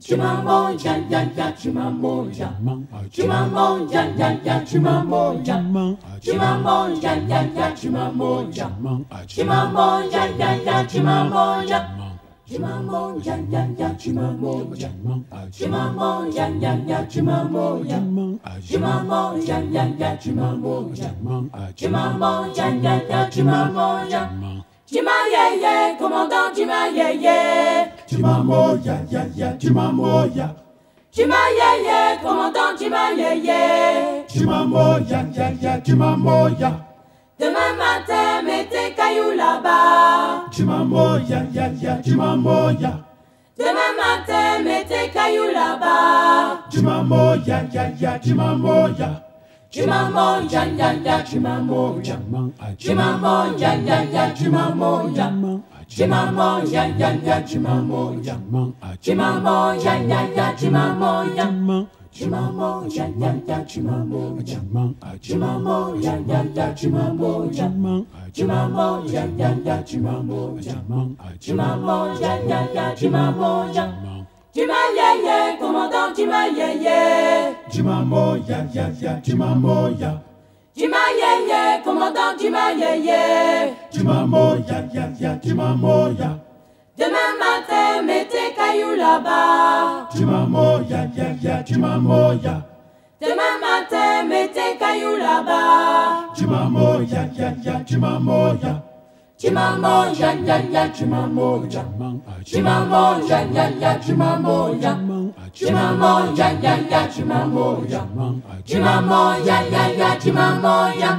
Chimamoja, ya, ya, chimamoja. Chimamoja, ya, ya, chimamoja. Chimamoja, ya, ya, chimamoja. Chimamoja, ya, ya, chimamoja. Chimamoja, ya, ya, chimamoja. Chimamoja, ya, ya, chimamoja. Chimamoja, ya, ya, chimamoja. Chimamoja, ya, ya, chimamoja. Chimayeye, commandant Chimayeye. Chuma moya, ya, ya, chuma moya. Chuma ye, ye, commandant, chuma ye, ye. Chuma moya, ya, ya, chuma moya. Demain matin, mets tes cailloux là-bas. Chuma moya, ya, ya, chuma moya. Demain matin, mets tes cailloux là-bas. Chuma moya, ya, ya, chuma moya. Chimamonja nyanja chimamonja chimamonja nyanja chimamonja Chimamoja, ya, ya, chimamoja. Chimamoja, ya, ya, chimamoja. Chimamoja, ya, ya, chimamoja. Chimamoja, ya, ya, chimamoja. Chimamoja, ya, ya, chimamoja. Chimamoja, ya, ya, chimamoja. Chimayeye, commandant Chimayeye. Chimamoya, ya, ya, Chimamoya. Chimayeye, commandant Chimayeye. Chimamoya, ya, ya, Chimamoya. Demain matin, mets tes cailloux là-bas. Chimamoya, ya, ya, Chimamoya. Demain matin, mets tes cailloux là-bas. Chimamoya, ya, ya, Chimamoya. Chimamoja, ya, ya, chimamoja. Chimamoja, ya, ya, chimamoja. Chimamoja, ya, ya, chimamoja. Chimamoja, ya, ya, chimamoja.